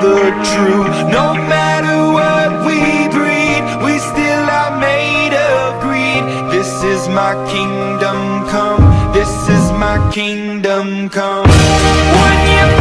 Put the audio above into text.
the truth. No matter what we breed We still are made of greed. This is my kingdom come. This is my kingdom come. When you